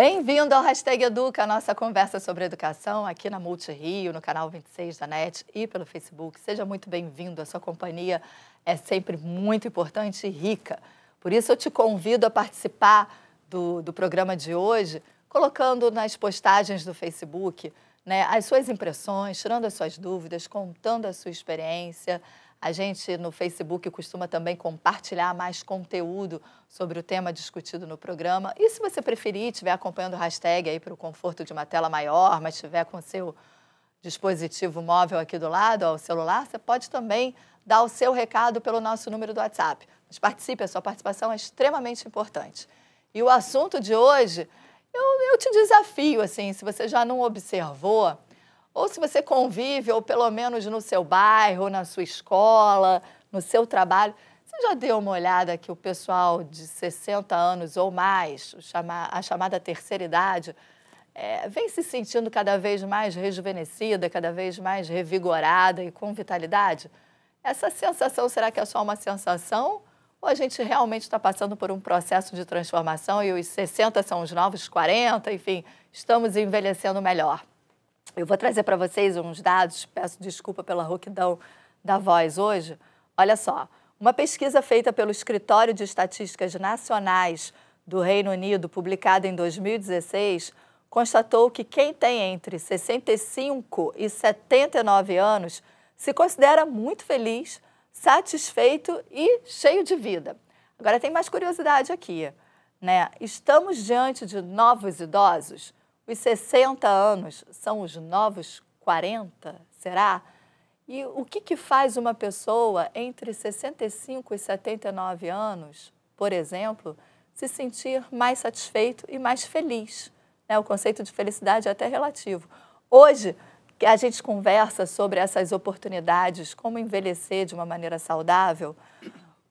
Bem-vindo ao Hashtag Educa, nossa conversa sobre educação aqui na Multi Rio, no canal 26 da NET e pelo Facebook. Seja muito bem-vindo, a sua companhia é sempre muito importante e rica. Por isso eu te convido a participar do, do programa de hoje, colocando nas postagens do Facebook né, as suas impressões, tirando as suas dúvidas, contando a sua experiência. A gente no Facebook costuma também compartilhar mais conteúdo sobre o tema discutido no programa. E se você preferir, estiver acompanhando o hashtag aí para o conforto de uma tela maior, mas estiver com o seu dispositivo móvel aqui do lado, ó, o celular, você pode também dar o seu recado pelo nosso número do WhatsApp. Mas participe, a sua participação é extremamente importante. E o assunto de hoje, eu, eu te desafio, assim, se você já não observou, ou se você convive, ou pelo menos no seu bairro, na sua escola, no seu trabalho, você já deu uma olhada que o pessoal de 60 anos ou mais, a chamada terceira idade, é, vem se sentindo cada vez mais rejuvenescida, cada vez mais revigorada e com vitalidade? Essa sensação, será que é só uma sensação? Ou a gente realmente está passando por um processo de transformação e os 60 são os novos 40, enfim, estamos envelhecendo melhor? Eu vou trazer para vocês uns dados, peço desculpa pela rouquidão da voz hoje. Olha só, uma pesquisa feita pelo Escritório de Estatísticas Nacionais do Reino Unido, publicada em 2016, constatou que quem tem entre 65 e 79 anos se considera muito feliz, satisfeito e cheio de vida. Agora tem mais curiosidade aqui, né? Estamos diante de novos idosos? Os 60 anos são os novos 40, será? E o que, que faz uma pessoa entre 65 e 79 anos, por exemplo, se sentir mais satisfeito e mais feliz? Né? O conceito de felicidade é até relativo. Hoje, que a gente conversa sobre essas oportunidades, como envelhecer de uma maneira saudável,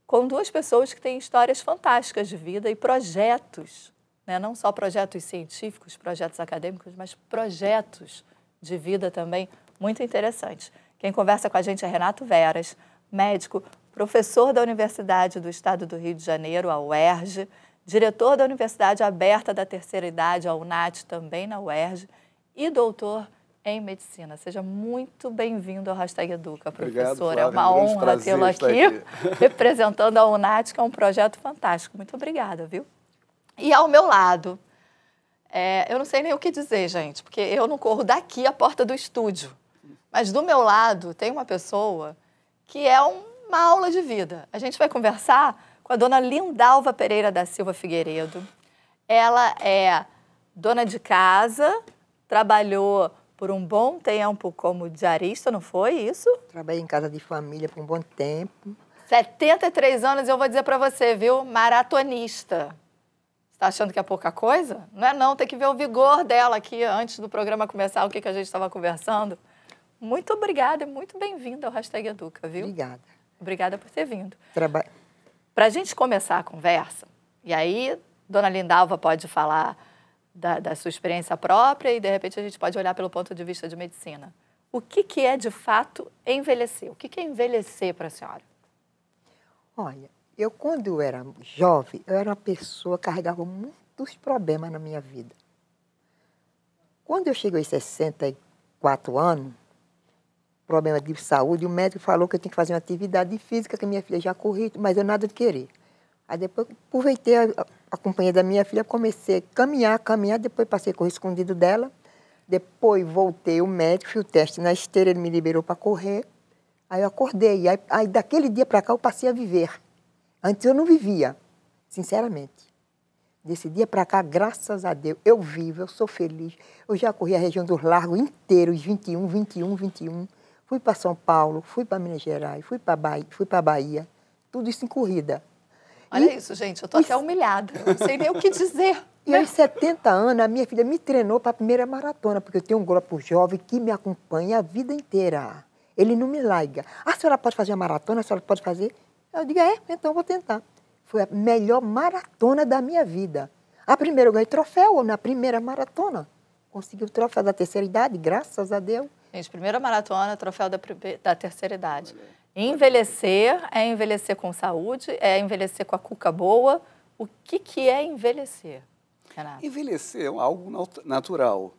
com duas pessoas que têm histórias fantásticas de vida e projetos né? não só projetos científicos, projetos acadêmicos, mas projetos de vida também muito interessantes. Quem conversa com a gente é Renato Veras, médico, professor da Universidade do Estado do Rio de Janeiro, a UERJ, diretor da Universidade Aberta da Terceira Idade, a UNAT, também na UERJ, e doutor em medicina. Seja muito bem-vindo ao Hashtag Educa, professor. Obrigado, é uma honra tê-lo aqui, aqui, representando a UNAT, que é um projeto fantástico. Muito obrigada, viu? E ao meu lado, é, eu não sei nem o que dizer, gente, porque eu não corro daqui à porta do estúdio. Mas do meu lado tem uma pessoa que é uma aula de vida. A gente vai conversar com a dona Lindalva Pereira da Silva Figueiredo. Ela é dona de casa, trabalhou por um bom tempo como diarista, não foi isso? Trabalhei em casa de família por um bom tempo. 73 anos, eu vou dizer para você, viu? Maratonista. Está achando que é pouca coisa? Não é não, tem que ver o vigor dela aqui antes do programa começar, o que, que a gente estava conversando. Muito obrigada e muito bem-vinda ao Hashtag Educa, viu? Obrigada. Obrigada por ter vindo. Traba... Para a gente começar a conversa, e aí Dona Lindalva pode falar da, da, sua experiência própria e, de repente, a gente pode olhar pelo ponto de vista de medicina. O que, que é, de fato, envelhecer? O que, que é envelhecer para a senhora? Olha, eu, quando eu era jovem, eu era uma pessoa que carregava muitos problemas na minha vida. Quando eu cheguei aos 64 anos, problema de saúde, o médico falou que eu tinha que fazer uma atividade física, que minha filha já corria, mas eu nada de querer. Aí depois aproveitei a, a companhia da minha filha, comecei a caminhar, caminhar, depois passei a correr escondido dela. Depois voltei, o médico, fiz o teste na esteira, ele me liberou para correr. Aí eu acordei. Aí, aí daquele dia para cá eu passei a viver. Antes eu não vivia, sinceramente. Desse dia para cá, graças a Deus, eu vivo, eu sou feliz. Eu já corri a região dos Largos inteiros, 21, 21, 21. Fui para São Paulo, fui para Minas Gerais, fui para Bahia, fui para Bahia. Tudo isso em corrida. Olha e, isso, gente, eu estou até humilhada. Não sei nem o que dizer. E aos 70 anos, a minha filha me treinou para a primeira maratona, porque eu tenho um grupo jovem que me acompanha a vida inteira. Ele não me larga. Ah, a senhora pode fazer a maratona? A senhora pode fazer? Eu digo, é, então vou tentar. Foi a melhor maratona da minha vida. A primeira eu ganhei troféu na primeira maratona. Consegui o troféu da terceira idade, graças a Deus. Gente, primeira maratona, troféu da, da terceira idade. Envelhecer é envelhecer com saúde, é envelhecer com a cuca boa. O que, que é envelhecer? Renato? Envelhecer é algo natural.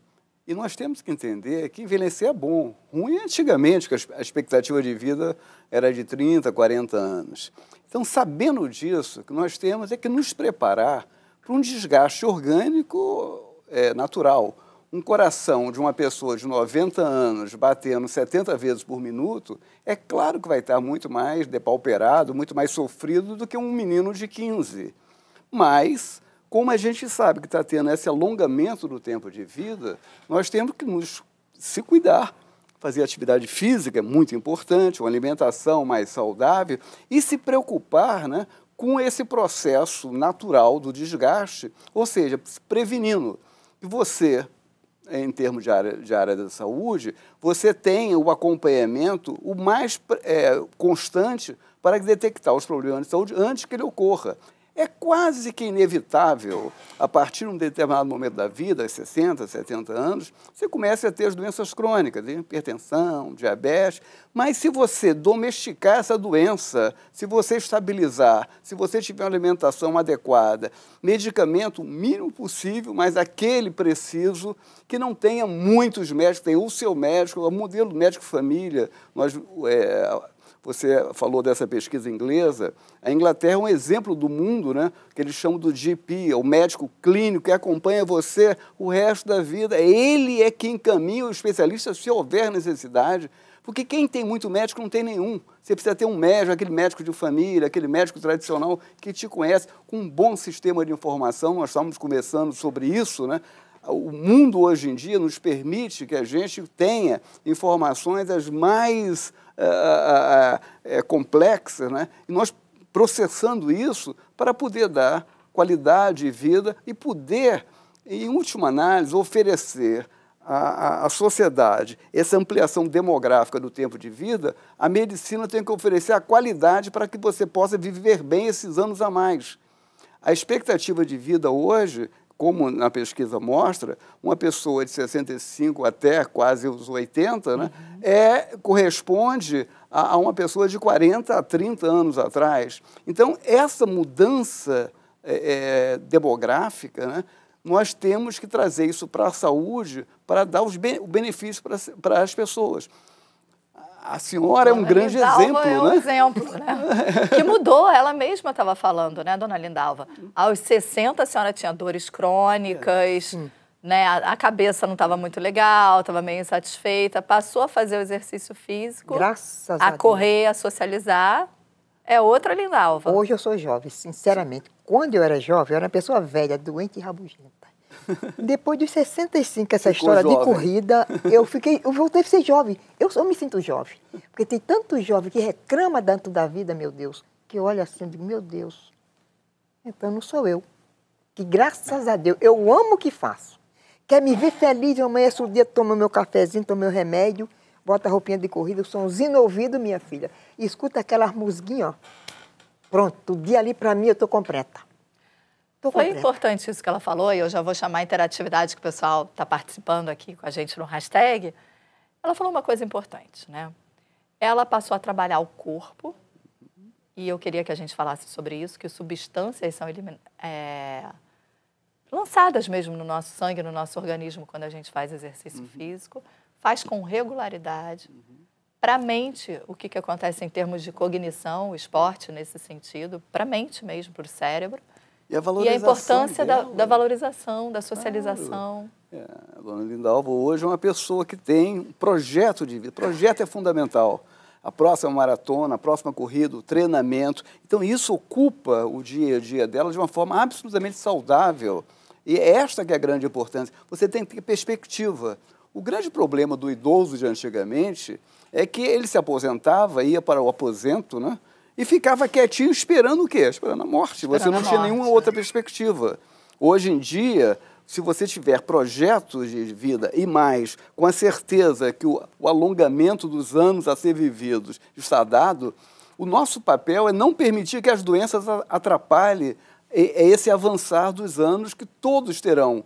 E nós temos que entender que envelhecer é bom. Ruim é antigamente, que a expectativa de vida era de 30, 40 anos. Então, sabendo disso, o que nós temos é que nos preparar para um desgaste orgânico é, natural. Um coração de uma pessoa de 90 anos batendo 70 vezes por minuto, é claro que vai estar muito mais depauperado, muito mais sofrido do que um menino de 15. Mas, como a gente sabe que está tendo esse alongamento do tempo de vida, nós temos que nos se cuidar. Fazer atividade física é muito importante, uma alimentação mais saudável e se preocupar né, com esse processo natural do desgaste, ou seja, prevenindo que você, em termos de área, de área da saúde, você tenha o acompanhamento o mais é, constante para detectar os problemas de saúde antes que ele ocorra é quase que inevitável, a partir de um determinado momento da vida, 60, 70 anos, você começa a ter as doenças crônicas, hipertensão, diabetes, mas se você domesticar essa doença, se você estabilizar, se você tiver uma alimentação adequada, medicamento o mínimo possível, mas aquele preciso, que não tenha muitos médicos, tem o seu médico, o modelo médico-família, nós... É, você falou dessa pesquisa inglesa. A Inglaterra é um exemplo do mundo, né? que eles chamam do GP, o médico clínico que acompanha você o resto da vida. Ele é quem encaminha o especialista se houver necessidade. Porque quem tem muito médico não tem nenhum. Você precisa ter um médico, aquele médico de família, aquele médico tradicional que te conhece, com um bom sistema de informação. Nós estamos conversando sobre isso, né? o mundo hoje em dia nos permite que a gente tenha informações as mais uh, uh, complexas, né? e nós processando isso para poder dar qualidade de vida e poder, em última análise, oferecer à, à sociedade essa ampliação demográfica do tempo de vida, a medicina tem que oferecer a qualidade para que você possa viver bem esses anos a mais. A expectativa de vida hoje como na pesquisa mostra, uma pessoa de 65 até quase os 80 né, uhum. é, corresponde a, a, uma pessoa de 40 a 30 anos atrás. Então, essa mudança é, é, demográfica, né, nós temos que trazer isso para a saúde para dar os o benefício para as pessoas a senhora dona é um grande Lindalva exemplo, é um né? exemplo, né? que mudou, ela mesma estava falando, né, dona Lindalva? Aos 60 a senhora tinha dores crônicas, é. né? A, a, cabeça não estava muito legal, estava meio insatisfeita, passou a fazer o exercício físico, Graças a, a correr, a socializar. É outra Lindalva. Hoje eu sou jovem, sinceramente. Quando eu era jovem, eu era uma pessoa velha, doente e rabugenta. Depois dos 65, essa Ficou história jovem. de corrida, eu fiquei, eu voltei a ser jovem. Eu, me sinto jovem. Porque tem tanto jovem que reclama tanto da vida, meu Deus, que olha assim e digo, meu Deus, então não sou eu. Que graças a Deus, eu amo o que faço. Quer me ver feliz, eu amanheço o dia, tomo meu cafezinho, tomo meu remédio, bota a roupinha de corrida, o somzinho no ouvido, minha filha. E escuta aquela musguinha, ó. Pronto, o dia ali para mim eu estou completa. Tô Foi completa. importante isso que ela falou, e eu já vou chamar a interatividade que o pessoal está participando aqui com a gente no hashtag. Ela falou uma coisa importante, né? Ela passou a trabalhar o corpo, e eu queria que a gente falasse sobre isso, que substâncias são é, lançadas mesmo no nosso sangue, no nosso organismo, quando a gente faz exercício uhum. físico, faz com regularidade. Uhum. Para a mente, o que, que acontece em termos de cognição, o esporte nesse sentido, para a mente mesmo, para o cérebro. E a, e a importância da, da, valorização, da socialização. Claro. É, a dona Lindalva hoje é uma pessoa que tem um projeto de vida. Projeto é fundamental. A próxima maratona, a próxima corrida, o treinamento. Então, isso ocupa o dia a dia dela de uma forma absolutamente saudável. E é esta que é a grande importância. Você tem que ter perspectiva. O grande problema do idoso de antigamente é que ele se aposentava, ia para o aposento, né? E ficava quietinho esperando o quê? Esperando a morte. Esperando você não tinha morte, nenhuma outra perspectiva. Hoje em dia, se você tiver projetos de vida e mais, com a certeza que o, o alongamento dos anos a ser vividos está dado, o nosso papel é não permitir que as doenças atrapalhem esse avançar dos anos que todos terão.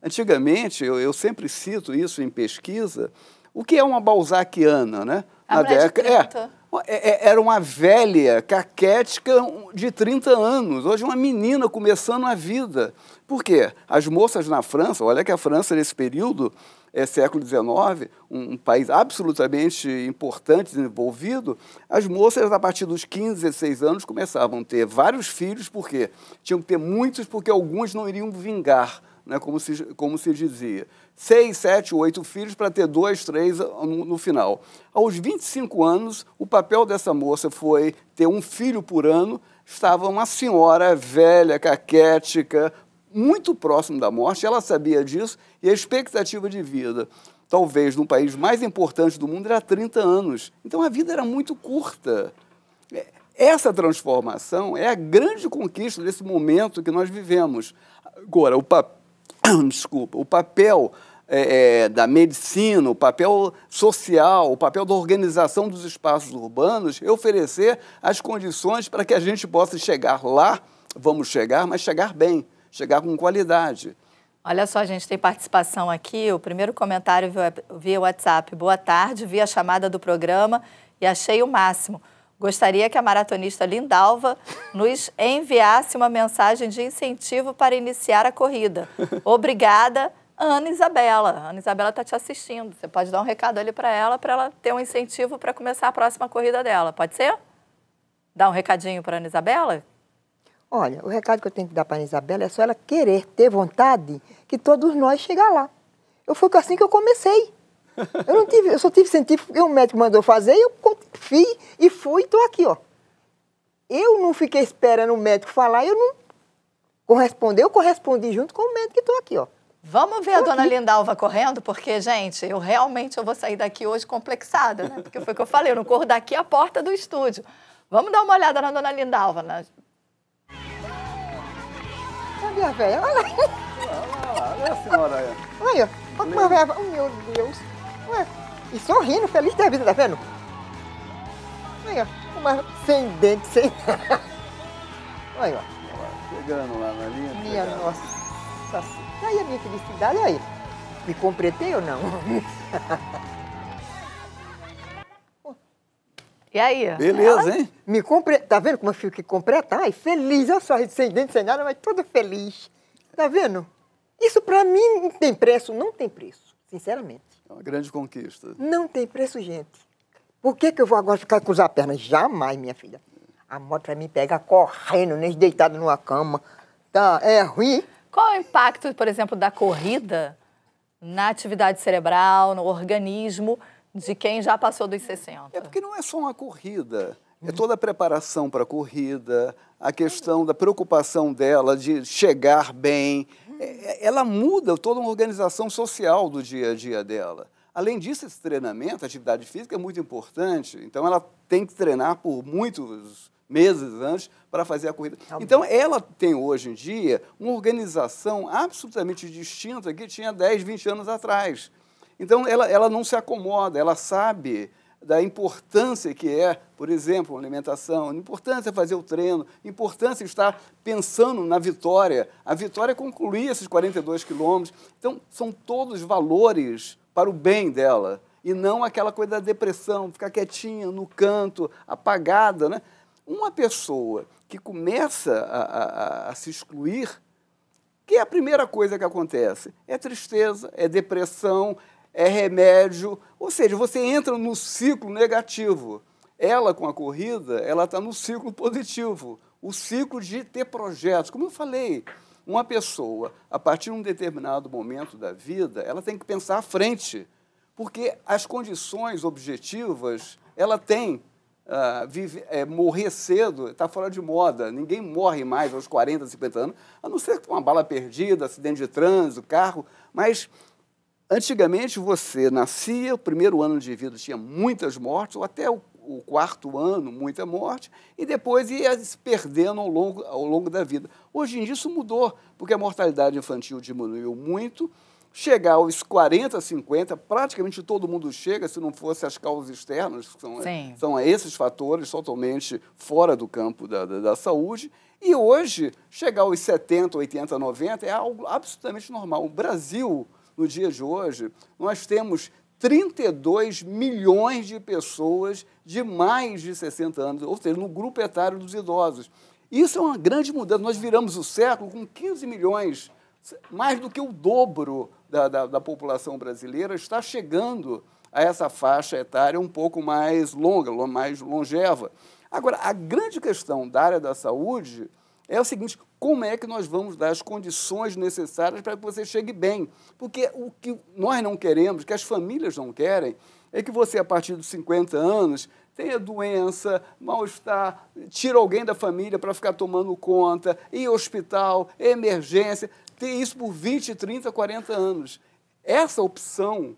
Antigamente, eu, eu sempre cito isso em pesquisa, o que é uma balzaquiana, né? A Na década, é, é, é, era uma velha, caquética de 30 anos. Hoje, uma menina começando a vida. Por quê? As moças na França, olha que a França nesse período, é, século XIX, um, país absolutamente importante, desenvolvido, as moças, a partir dos 15, 16 anos, começavam a ter vários filhos, por quê? Tinham que ter muitos, porque alguns não iriam vingar, né, como, se, como se dizia. Seis, sete, oito filhos para ter dois, três no, no final. Aos 25 anos, o papel dessa moça foi ter um filho por ano, estava uma senhora velha, caquética, muito próximo da morte, ela sabia disso, e a expectativa de vida, talvez no país mais importante do mundo, era 30 anos. Então a vida era muito curta. Essa transformação é a grande conquista desse momento que nós vivemos. Agora, o, pa... Desculpa, o papel é, é, da medicina, o papel social, o papel da organização dos espaços urbanos é oferecer as condições para que a gente possa chegar lá, vamos chegar, mas chegar bem chegar com qualidade. Olha só, a gente tem participação aqui. O primeiro comentário via WhatsApp. Boa tarde, vi a chamada do programa e achei o máximo. Gostaria que a maratonista Lindalva nos enviasse uma mensagem de incentivo para iniciar a corrida. Obrigada, Ana Isabela. Ana Isabela está te assistindo. Você pode dar um recado ali para ela, para ela ter um incentivo para começar a próxima corrida dela. Pode ser? Dá um recadinho para Ana Isabela? Olha, o recado que eu tenho que dar para a Isabela é só ela querer, ter vontade, que todos nós chegar lá. Eu fui assim que eu comecei. Eu não tive, eu só tive científico porque o médico mandou fazer, eu fiz e fui e estou aqui, ó. Eu não fiquei esperando o médico falar, eu não correspondeu, eu correspondi junto com o médico e estou aqui, ó. Vamos ver a dona aqui. Lindalva correndo, porque, gente, eu realmente eu vou sair daqui hoje complexada, né? Porque foi o que eu falei, eu não corro daqui à porta do estúdio. Vamos dar uma olhada na dona Lindalva, né? Cadê a velha? Olha lá. Olha a senhora aí. Olha, olha como a velha. Oh, meu Deus. Ué, e sorrindo, feliz da vida, tá vendo? Olha, uma sem dente, sem Olha, ó. Chegando lá na linha. Minha nossa. E aí a minha felicidade, aí. Me completei ou não? E aí? Beleza, ela hein? Me compre... Tá vendo como eu fico completa? Ai, feliz, olha só, sem dente, sem nada, mas toda feliz. Tá vendo? Isso para mim não tem preço, não tem preço, sinceramente. É uma grande conquista. Não tem preço, gente. Por que, que eu vou agora ficar cruzar a perna? Jamais, minha filha. A moto para mim pega correndo, nem deitado numa cama. Tá, é ruim. Qual é o impacto, por exemplo, da corrida na atividade cerebral, no organismo? de quem já passou dos 60. É porque não é só uma corrida. É toda a preparação para a corrida, a questão da preocupação dela de chegar bem. É, é, ela muda toda uma organização social do dia a dia dela. Além disso, esse treinamento, a atividade física é muito importante. Então, ela tem que treinar por muitos meses antes para fazer a corrida. Tá então, ela tem hoje em dia uma organização absolutamente distinta que tinha 10, 20 anos atrás. Então, ela, ela não se acomoda, ela sabe da importância que é, por exemplo, a alimentação, importância fazer o treino, importância estar pensando na vitória. A vitória é concluir esses 42 quilômetros. Então, são todos valores para o bem dela e não aquela coisa da depressão, ficar quietinha no canto, apagada. Né? Uma pessoa que começa a, a, a se excluir, que é a primeira coisa que acontece? É tristeza, é depressão, é remédio, ou seja, você entra no ciclo negativo. Ela, com a corrida, ela está no ciclo positivo, o ciclo de ter projetos. Como eu falei, uma pessoa, a partir de um determinado momento da vida, ela tem que pensar à frente, porque as condições objetivas, ela tem. Uh, vive, é, morrer cedo está fora de moda. Ninguém morre mais aos 40, 50 anos, a não ser com uma bala perdida, acidente de trânsito, carro. Mas Antigamente você nascia, o primeiro ano de vida tinha muitas mortes, ou até o, o quarto ano, muita morte, e depois ia se perdendo ao longo, ao longo da vida. Hoje em dia isso mudou, porque a mortalidade infantil diminuiu muito. Chegar aos 40, 50, praticamente todo mundo chega, se não fosse as causas externas, que são, são esses fatores totalmente fora do campo da, da, da saúde. E hoje, chegar aos 70, 80, 90 é algo absolutamente normal. O Brasil no dia de hoje, nós temos 32 milhões de pessoas de mais de 60 anos, ou seja, no grupo etário dos idosos. Isso é uma grande mudança. Nós viramos o século com 15 milhões mais do que o dobro da, da, da população brasileira está chegando a essa faixa etária um pouco mais longa, mais longeva. Agora, a grande questão da área da saúde é o seguinte: como é que nós vamos dar as condições necessárias para que você chegue bem? Porque o que nós não queremos, que as famílias não querem, é que você, a partir dos 50 anos, tenha doença, mal-estar, tira alguém da família para ficar tomando conta, em hospital, emergência, tem isso por 20, 30, 40 anos. Essa opção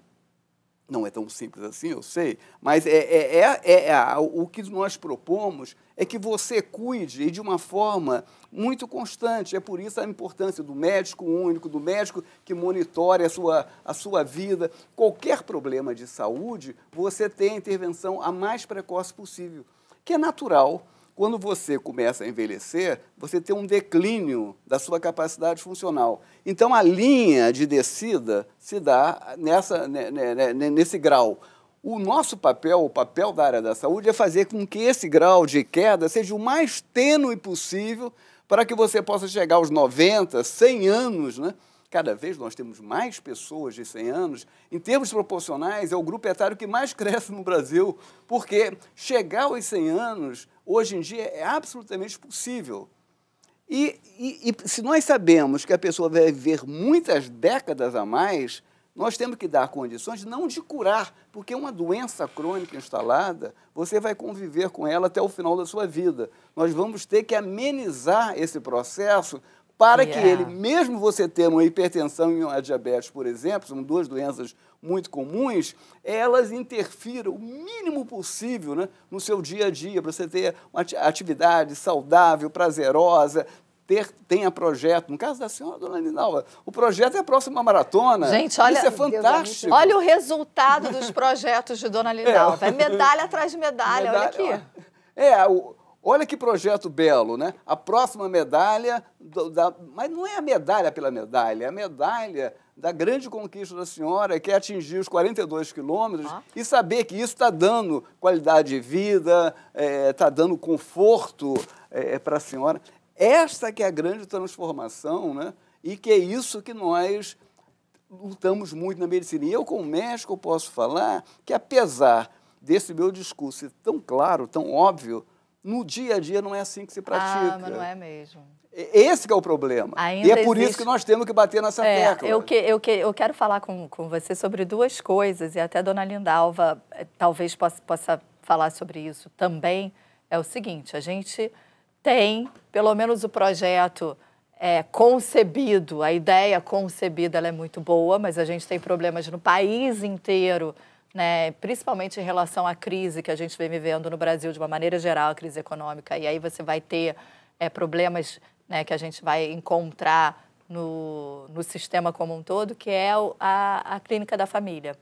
não é tão simples assim, eu sei, mas é, é, é, é, é o que nós propomos é que você cuide de uma forma muito constante. É por isso a importância do médico único, do médico que monitore a sua, a sua vida. Qualquer problema de saúde, você tem a intervenção a mais precoce possível, que é natural quando você começa a envelhecer, você tem um declínio da sua capacidade funcional. Então, a linha de descida se dá nessa, né, né, né, nesse grau. O nosso papel, o papel da área da saúde, é fazer com que esse grau de queda seja o mais tênue possível para que você possa chegar aos 90, 100 anos, né? Cada vez nós temos mais pessoas de 100 anos. Em termos proporcionais, é o grupo etário que mais cresce no Brasil, porque chegar aos 100 anos, hoje em dia, é absolutamente possível. E, e, e se nós sabemos que a pessoa vai viver muitas décadas a mais, nós temos que dar condições não de curar, porque uma doença crônica instalada, você vai conviver com ela até o final da sua vida. Nós vamos ter que amenizar esse processo para yeah. que ele, mesmo você tendo uma hipertensão e uma diabetes, por exemplo, são duas doenças muito comuns, elas interfiram o mínimo possível né, no seu dia a dia, para você ter uma atividade saudável, prazerosa, ter, tenha projeto. No caso da senhora, dona Linalva, o projeto é a próxima maratona. Gente, olha, Isso é fantástico. Olha o resultado dos projetos de dona Linalva. É, é medalha atrás de medalha, medalha olha aqui. É, o, Olha que projeto belo, né? A próxima medalha, do, da, mas não é a medalha pela medalha, é a medalha da grande conquista da senhora, que é atingir os 42 quilômetros ah. e saber que isso está dando qualidade de vida, está é, tá dando conforto é, para a senhora. Esta que é a grande transformação, né? E que é isso que nós lutamos muito na medicina. E eu, como médico, posso falar que, apesar desse meu discurso ser tão claro, tão óbvio, no dia a dia não é assim que se pratica. Ah, mas não é mesmo. Esse é o problema. Ainda e é por existe... isso que nós temos que bater nessa é, tecla. Eu, que, eu, que, eu quero falar com, com você sobre duas coisas, e até a dona Lindalva eh, talvez possa, possa falar sobre isso também. É o seguinte, a gente tem, pelo menos o projeto é, concebido, a ideia concebida é muito boa, mas a gente tem problemas no país inteiro né, principalmente em relação à crise que a gente vem vivendo no Brasil de uma maneira geral, a crise econômica. E aí você vai ter é, problemas né, que a gente vai encontrar no, no sistema como um todo, que é a, a clínica da família.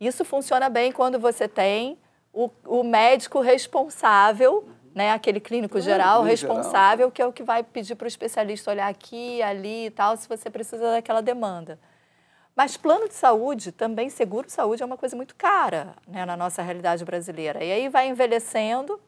Isso funciona bem quando você tem o, o médico responsável, né, aquele clínico geral responsável, que é o que vai pedir para o especialista olhar aqui, ali e tal, se você precisa daquela demanda. Mas plano de saúde, também seguro de saúde, é uma coisa muito cara né, na nossa realidade brasileira. E aí vai envelhecendo,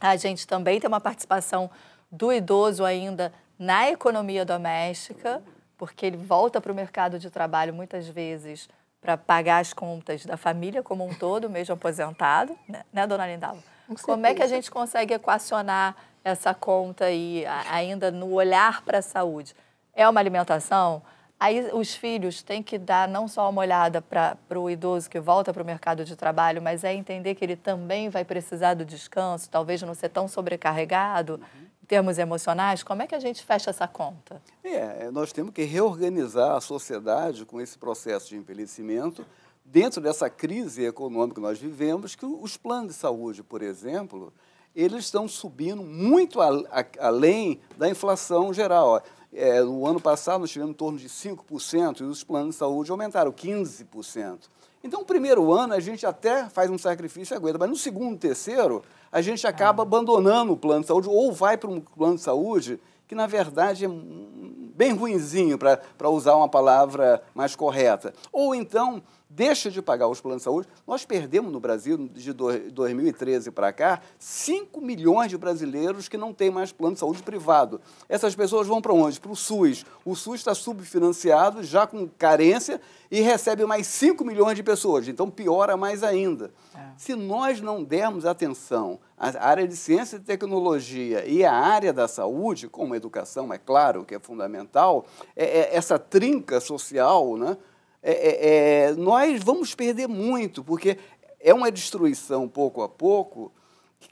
a gente também tem uma participação do idoso ainda na economia doméstica, porque ele volta para o mercado de trabalho muitas vezes para pagar as contas da família como um todo, mesmo aposentado, né, né dona Lindalva? Como é que a gente consegue equacionar essa conta aí, ainda no olhar para a saúde? É uma alimentação? Aí os filhos têm que dar não só uma olhada para o idoso que volta para o mercado de trabalho, mas é entender que ele também vai precisar do descanso, talvez não ser tão sobrecarregado uhum. em termos emocionais. Como é que a gente fecha essa conta? É, nós temos que reorganizar a sociedade com esse processo de envelhecimento dentro dessa crise econômica que nós vivemos, que os planos de saúde, por exemplo, eles estão subindo muito a, a, além da inflação geral. É, no ano passado, nós tivemos em torno de 5% e os planos de saúde aumentaram 15%. Então, no primeiro ano, a gente até faz um sacrifício e aguenta, mas no segundo, terceiro, a gente acaba ah. abandonando o plano de saúde ou vai para um plano de saúde que, na verdade, é bem ruinzinho, para usar uma palavra mais correta. Ou então, deixa de pagar os planos de saúde. Nós perdemos no Brasil, de 2013 para cá, 5 milhões de brasileiros que não têm mais plano de saúde privado. Essas pessoas vão para onde? Para o SUS. O SUS está subfinanciado, já com carência, e recebe mais 5 milhões de pessoas. Então, piora mais ainda. É. Se nós não dermos atenção à área de ciência e tecnologia e à área da saúde, como a educação, é claro que é fundamental, é, é essa trinca social, né? É, é, é, nós vamos perder muito, porque é uma destruição pouco a pouco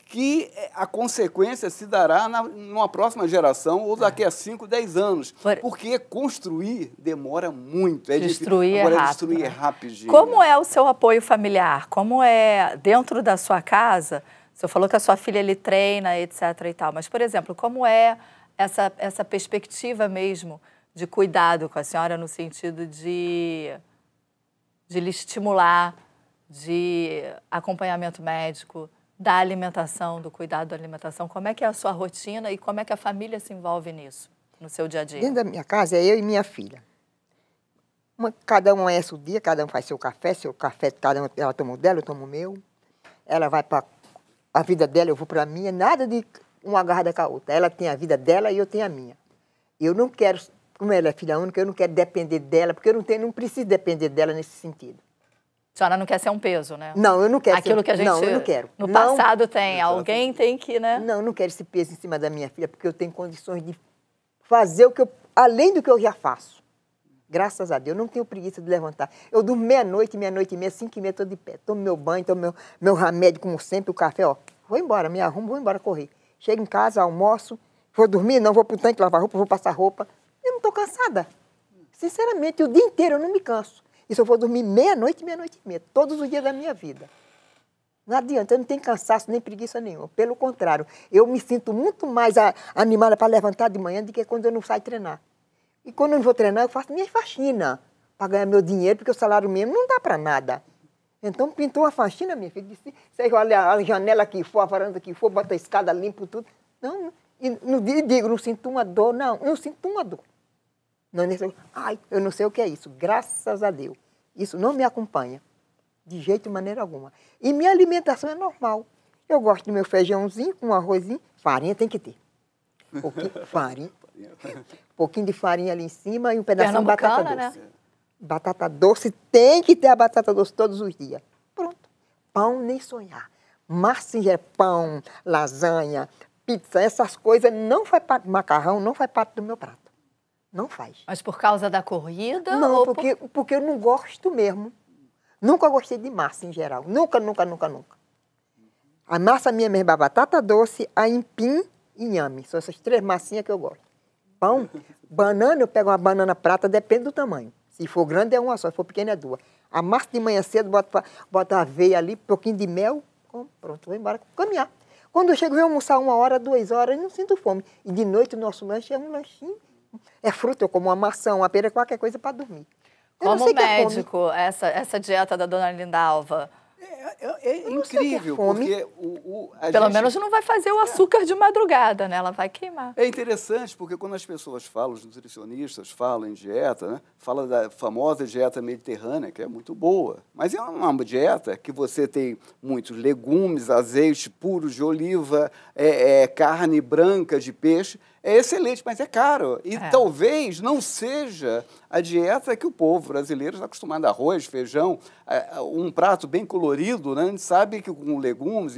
que a consequência se dará na, numa próxima geração ou daqui a 5, 10 anos. Porque construir demora muito. É destruir difícil. Agora é rápido. destruir né? rapidinho. Como é o seu apoio familiar? Como é dentro da sua casa? Você falou que a sua filha ele treina, etc. e tal. Mas, por exemplo, como é essa, essa perspectiva mesmo de cuidado com a senhora no sentido de, de lhe estimular, de acompanhamento médico, da alimentação, do cuidado da alimentação. Como é que é a sua rotina e como é que a família se envolve nisso, no seu dia a dia? Dentro da minha casa é eu e minha filha. Uma, cada um é o dia, cada um faz seu café, seu café, cada um, ela toma o dela, eu tomo o meu. Ela vai para a vida dela, eu vou para a minha, nada de uma agarrada com a outra. Ela tem a vida dela e eu tenho a minha. Eu não quero como ela é filha única, eu não quero depender dela, porque eu não, tenho, não preciso depender dela nesse sentido. A senhora não quer ser um peso, né? Não, eu não quero. Aquilo ser, que a gente. Não, eu não quero. No não, passado tem. Alguém tem que, né? Não, eu não quero esse peso em cima da minha filha, porque eu tenho condições de fazer o que eu. além do que eu já faço. Graças a Deus, eu não tenho preguiça de levantar. Eu durmo meia-noite, meia-noite e meia, cinco e meia, estou de pé. Tomo meu banho, tomo meu, meu remédio, como sempre, o café, ó. Vou embora, me arrumo, vou embora correr. Chego em casa, almoço, vou dormir, não, vou para o tanque lavar roupa, vou passar roupa. Estou cansada. Sinceramente, o dia inteiro eu não me canso. E se eu for dormir meia-noite, meia-noite e meia, todos os dias da minha vida. Não adianta, eu não tenho cansaço nem preguiça nenhuma. Pelo contrário, eu me sinto muito mais animada para levantar de manhã do que quando eu não saio treinar. E quando eu não vou treinar, eu faço minha faxina para ganhar meu dinheiro, porque o salário mesmo não dá para nada. Então, pintou a faxina, minha filha, disse, você olha a janela que for, a varanda que for, bota a escada, limpo tudo. Não, e no dia digo, não sinto uma dor, não, não sinto uma dor. Não, nesse, ai, eu não sei o que é isso, graças a Deus. Isso não me acompanha, de jeito e maneira alguma. E minha alimentação é normal. Eu gosto do meu feijãozinho com arrozinho, farinha tem que ter. Um pouquinho, farinha, um pouquinho de farinha ali em cima e um pedacinho de batata doce. Né? Batata doce, tem que ter a batata doce todos os dias. Pronto. Pão nem sonhar. Massa em pão, lasanha, pizza, essas coisas não faz parte, macarrão não faz parte do meu prato. Não faz. Mas por causa da corrida? Não, porque, por... porque eu não gosto mesmo. Nunca gostei de massa em geral. Nunca, nunca, nunca, nunca. A massa minha mesmo é batata doce, a empim e inhame. São essas três massinhas que eu gosto. Pão, banana, eu pego uma banana prata, depende do tamanho. Se for grande é uma só, se for pequena é duas. A massa de manhã cedo, bota, bota aveia ali, um pouquinho de mel, pronto, vou embora caminhar. Quando eu chego, venho almoçar uma hora, duas horas, não sinto fome. E de noite o nosso lanche é um lanchinho é fruta, eu como uma maçã, uma pera, qualquer coisa para dormir. Eu Como é médico, essa, essa dieta da dona Lindalva, é, é, é incrível, porque o, o Pelo gente... menos não vai fazer o açúcar de madrugada, né? Ela vai queimar. É interessante, porque quando as pessoas falam, os nutricionistas falam em dieta, né? Fala da famosa dieta mediterrânea, que é muito boa. Mas é uma dieta que você tem muitos legumes, azeite puro de oliva, é, é carne branca de peixe. É excelente, mas é caro. E é. talvez não seja a dieta que o povo brasileiro está acostumado. Arroz, feijão, um prato bem colorido, né? a gente sabe que com legumes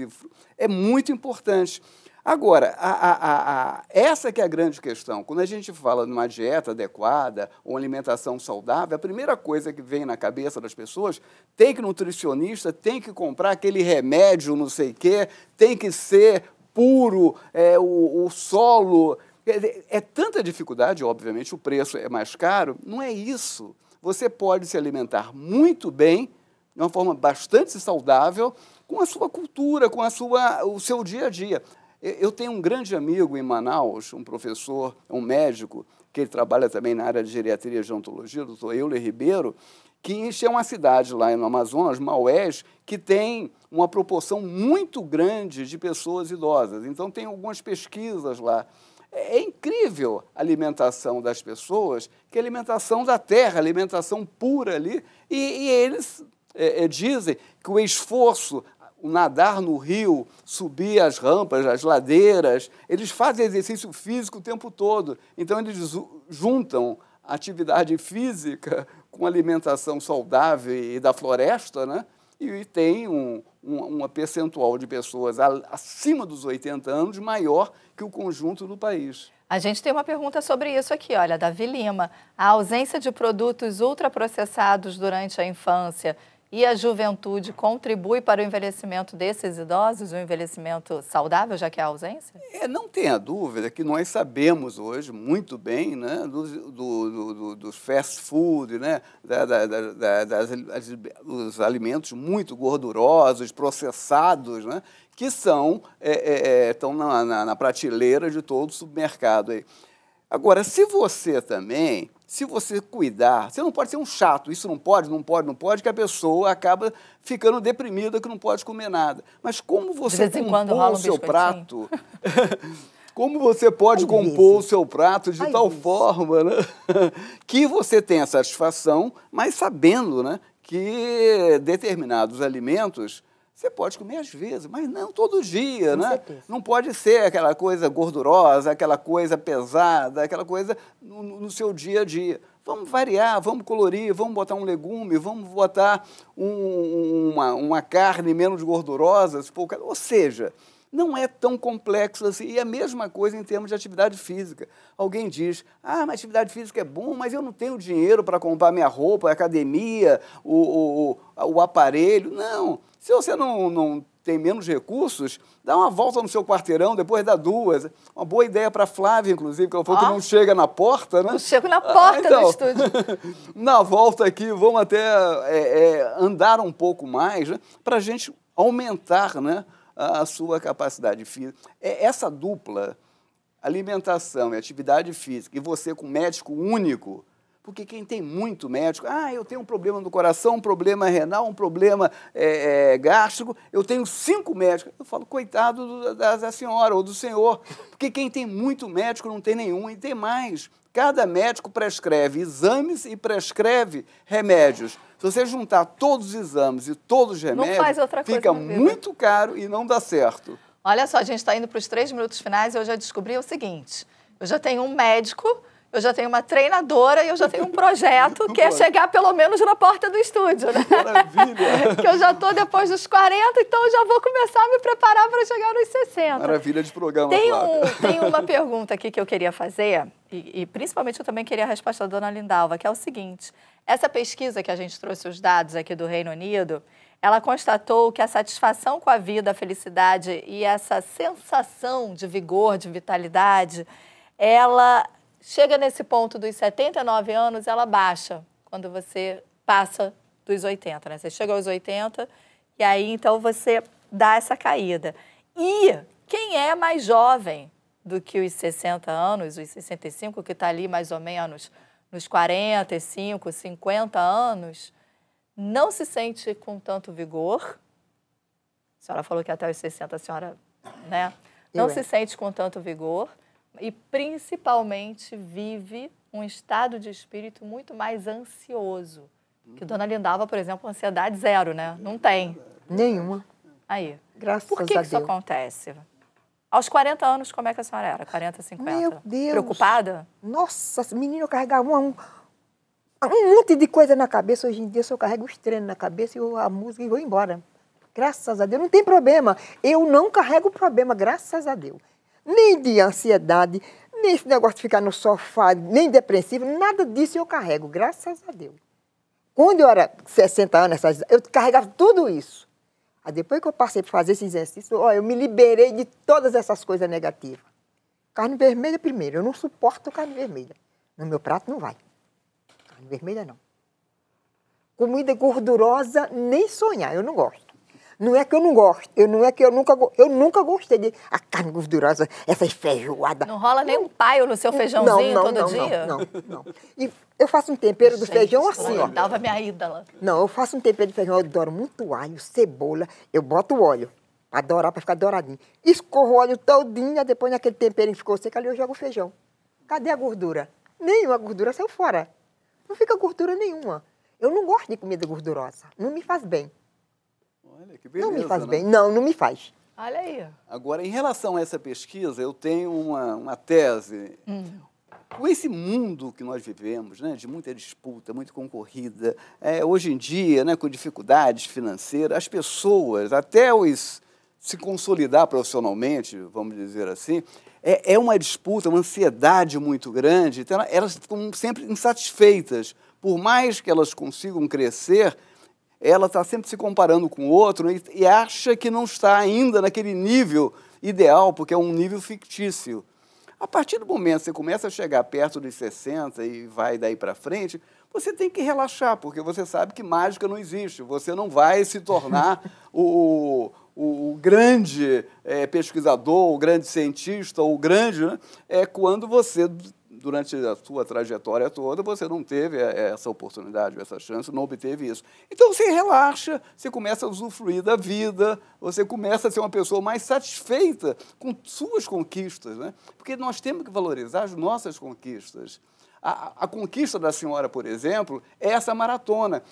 é muito importante. Agora, a, a, a, essa que é a grande questão. Quando a gente fala de uma dieta adequada, uma alimentação saudável, a primeira coisa que vem na cabeça das pessoas tem que nutricionista, tem que comprar aquele remédio, não sei o quê, tem que ser puro, é, o, o solo é tanta dificuldade, obviamente o preço é mais caro, não é isso. Você pode se alimentar muito bem, de uma forma bastante saudável, com a sua cultura, com a sua, o seu dia a dia. Eu tenho um grande amigo em Manaus, um professor, um médico, que ele trabalha também na área de geriatria e gerontologia, o doutor Euler Ribeiro, que é uma cidade lá no Amazonas, Maués, que tem uma proporção muito grande de pessoas idosas. Então, tem algumas pesquisas lá é incrível a alimentação das pessoas, que é alimentação da terra, alimentação pura ali, e, e eles é, é, dizem que o esforço, o nadar no rio, subir as rampas, as ladeiras, eles fazem exercício físico o tempo todo. Então, eles juntam atividade física com alimentação saudável e da floresta, né? e tem um, uma percentual de pessoas acima dos 80 anos maior que o conjunto do país. A gente tem uma pergunta sobre isso aqui, olha, Davi Lima. A ausência de produtos ultraprocessados durante a infância e a juventude contribui para o envelhecimento desses idosos, um envelhecimento saudável, já que há ausência? É, não tenha dúvida que nós sabemos hoje muito bem né, dos, do, do, do, dos fast food, né, da, da, da, das, dos alimentos muito gordurosos, processados, né, que são, é, é, é, estão na, na, na prateleira de todo o supermercado. Aí. Agora, se você também se você cuidar, você não pode ser um chato, isso não pode, não pode, não pode, que a pessoa acaba ficando deprimida que não pode comer nada. Mas como você compor o seu prato, como você pode compor o seu prato de Ai, tal forma né, que você tenha satisfação, mas sabendo né, que determinados alimentos você pode comer às vezes, mas não todo dia, Com né? Certeza. Não pode ser aquela coisa gordurosa, aquela coisa pesada, aquela coisa no, no, seu dia a dia. Vamos variar, vamos colorir, vamos botar um legume, vamos botar um, uma, uma carne menos gordurosa, ou seja, não é tão complexo assim. E a mesma coisa em termos de atividade física. Alguém diz, ah, mas atividade física é bom, mas eu não tenho dinheiro para comprar minha roupa, a academia, o, o, o, o aparelho. Não. Se você não, não tem menos recursos, dá uma volta no seu quarteirão, depois dá duas. Uma boa ideia para a Flávia, inclusive, que ela falou oh. que não chega na porta, né? Não chego na porta ah, então, do estúdio. na volta aqui, vamos até é, é, andar um pouco mais, né? para a gente aumentar né, a sua capacidade física. É, essa dupla, alimentação e atividade física, e você com médico único, porque quem tem muito médico, ah, eu tenho um problema no coração, um problema renal, um problema é, é, gástrico, eu tenho cinco médicos. Eu falo, coitado da, da senhora ou do senhor, porque quem tem muito médico não tem nenhum e tem mais. Cada médico prescreve exames e prescreve remédios. Se você juntar todos os exames e todos os remédios, fica muito caro e não dá certo. Olha só, a gente está indo para os três minutos finais e eu já descobri o seguinte: eu já tenho um médico eu já tenho uma treinadora e eu já tenho um projeto que é chegar pelo menos na porta do estúdio, né? Maravilha! que eu já estou depois dos 40, então eu já vou começar a me preparar para chegar nos 60. Maravilha de programa, tem, um, tem uma pergunta aqui que eu queria fazer, e, e, principalmente eu também queria a resposta da dona Lindalva, que é o seguinte, essa pesquisa que a gente trouxe os dados aqui do Reino Unido, ela constatou que a satisfação com a vida, a felicidade e essa sensação de vigor, de vitalidade, ela chega nesse ponto dos 79 anos, ela baixa quando você passa dos 80, né? Você chega aos 80 e aí então você dá essa caída. E quem é mais jovem do que os 60 anos, os 65, que está ali mais ou menos nos 45, 50 anos, não se sente com tanto vigor. A senhora falou que até os 60 a senhora né, não se sente com tanto vigor e principalmente vive um estado de espírito muito mais ansioso. Que Dona Lindalva, por exemplo, ansiedade zero, né? Não tem. Nenhuma. Aí. Graças por que, a que isso acontece? Aos 40 anos, como é que a senhora era? 40, 50? Meu Deus. Preocupada? Nossa, menino, eu carregava um, um monte de coisa na cabeça. Hoje em dia, eu carrego os treinos na cabeça e a música e vou embora. Graças a Deus, não tem problema. Eu não carrego problema, graças a Deus nem de ansiedade, nem esse negócio de ficar no sofá, nem depressivo, nada disso eu carrego, graças a Deus. Quando eu era 60 anos, eu carregava tudo isso. Aí depois que eu passei para fazer esse exercício, ó, eu me liberei de todas essas coisas negativas. Carne vermelha primeiro, eu não suporto carne vermelha. No meu prato não vai. Carne vermelha não. Comida gordurosa, nem sonhar, eu não gosto. Não é que eu não gosto, eu não é que eu nunca, eu nunca gostei de a carne gordurosa, essa feijoada. Não rola nem um paio no seu feijãozinho não, não, todo não, dia? Não, não, não. E eu faço um tempero do Gente, feijão assim, ó. Dava minha ídola. Não, eu faço um tempero de feijão, eu adoro muito alho, cebola, eu boto o óleo, para dourar, para ficar douradinho. Escorro o óleo todinho, depois naquele temperinho ficou seco, ali eu jogo o feijão. Cadê a gordura? Nenhuma gordura saiu fora. Não fica gordura nenhuma. Eu não gosto de comida gordurosa. Não me faz bem. Olha, que beleza, não me faz né? bem. Não, não me faz. Olha aí. Agora, em relação a essa pesquisa, eu tenho uma, uma tese. Com esse mundo que nós vivemos, né, de muita disputa, muito concorrida, é, hoje em dia, né, com dificuldades financeiras, as pessoas, até os se consolidar profissionalmente, vamos dizer assim, é, é uma disputa, uma ansiedade muito grande. Então, elas estão sempre insatisfeitas. Por mais que elas consigam crescer, ela está sempre se comparando com o outro e, e acha que não está ainda naquele nível ideal, porque é um nível fictício. A partir do momento que você começa a chegar perto dos 60 e vai daí para frente, você tem que relaxar, porque você sabe que mágica não existe. Você não vai se tornar o, o, o grande é, pesquisador, o grande cientista, o grande, né? é quando você, durante a sua trajetória toda, você não teve essa oportunidade, essa chance, não obteve isso. Então você relaxa, você começa a usufruir da vida, você começa a ser uma pessoa mais satisfeita com suas conquistas, né? porque nós temos que valorizar as nossas conquistas. A, a, conquista da senhora, por exemplo, é essa maratona.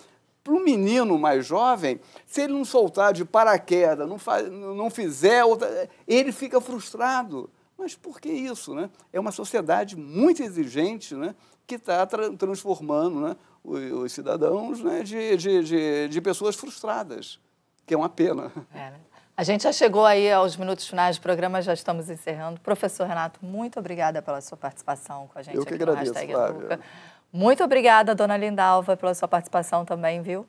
Para um menino mais jovem, se ele não soltar de paraquedas, não, faz, não fizer, outra, ele fica frustrado. Mas por que isso? Né? É uma sociedade muito exigente né, que está tra transformando né, os, os cidadãos né, de, de, de, de, pessoas frustradas, que é uma pena. É, né? A gente já chegou aí aos minutos finais do programa, já estamos encerrando. Professor Renato, muito obrigada pela sua participação com a gente Eu que aqui agradeço, no Hashtag Flávia. Educa. Muito obrigada, dona Lindalva, pela sua participação também, viu?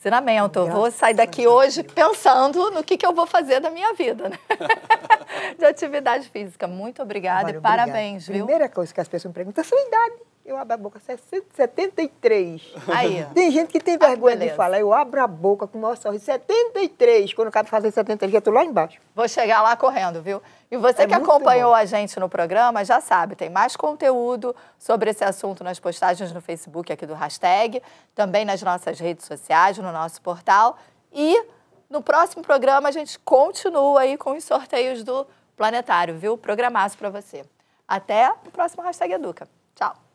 Ensinamento. Eu vou sair daqui hoje pensando no que, que eu vou fazer da minha vida, né? De atividade física. Muito obrigada e parabéns, obrigada. viu? Primeira coisa que as pessoas me perguntam, a sua idade? Eu abro a boca, 73. Aí. Tem gente que tem vergonha beleza. de falar, eu abro a boca com o maior sorriso, 73. Quando eu acabo de fazer 73, eu estou lá embaixo. Vou chegar lá correndo, viu? E você É que acompanhou bom. a gente no programa já sabe, tem mais conteúdo sobre esse assunto nas postagens no Facebook aqui do Hashtag, também nas nossas redes sociais, no nosso portal. E no próximo programa a gente continua aí com os sorteios do Planetário, viu? Programaço para você. Até o próximo Hashtag Educa. Tchau!